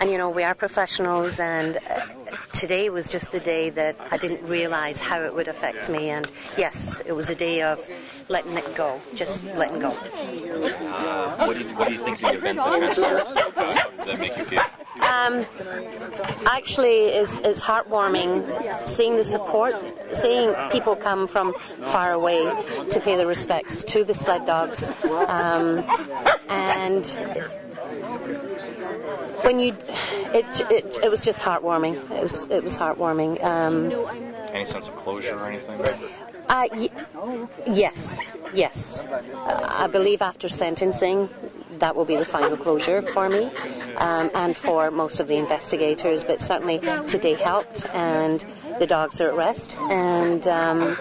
and you know, we are professionals, and uh, today was just the day that I didn't realise how it would affect me. And yes, it was a day of letting it go, just letting go. Uh, what, do you, what do you think the events that transpired? How did that make you feel? Um, actually, it's, is heartwarming seeing the support, seeing people come from far away to pay their respects to the sled dogs, um, and when you, it, it, it was just heartwarming. It was it was heartwarming. Um, Any sense of closure or anything? uh, y- yes, yes. Uh, I believe after sentencing, that will be the final closure for me um, and for most of the investigators. But certainly today helped, and the dogs are at rest, and um,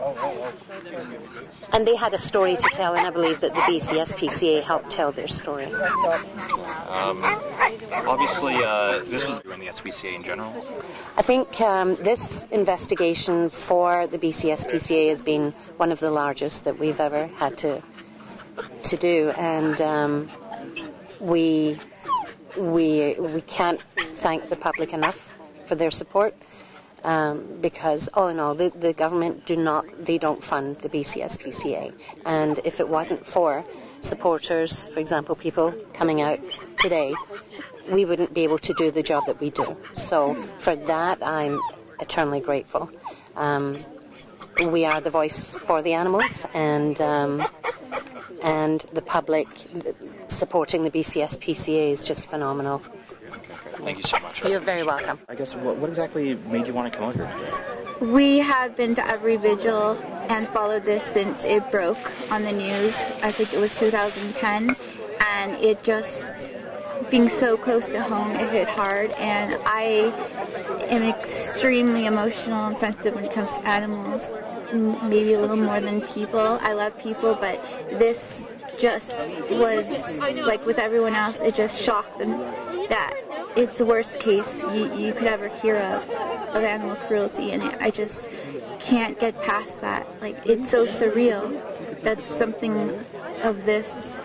and they had a story to tell, and I believe that the BCSPCA helped tell their story. Um, obviously, uh, this was in the SPCA in general. I think um, this investigation for the BCSPCA has been one of the largest that we've ever had to to do, and um, we we we can't thank the public enough for their support. Um, because all in all, the, the government do not they don't fund the BCSPCA, and if it wasn't for supporters, for example, people coming out today, we wouldn't be able to do the job that we do. So for that, I'm eternally grateful. Um, we are the voice for the animals, and um, and the public supporting the BCSPCA is just phenomenal. Thank you so much. You're very welcome. I guess what, what exactly made you want to come out here? We have been to every vigil and followed this since it broke on the news. I think it was 2010, and it just being so close to home, it hit hard. And I am extremely emotional and sensitive when it comes to animals, maybe a little more than people. I love people, but this just was like with everyone else. It just shocked them that it's the worst case you, you could ever hear of of animal cruelty and it, I just can't get past that like it's so surreal that something of this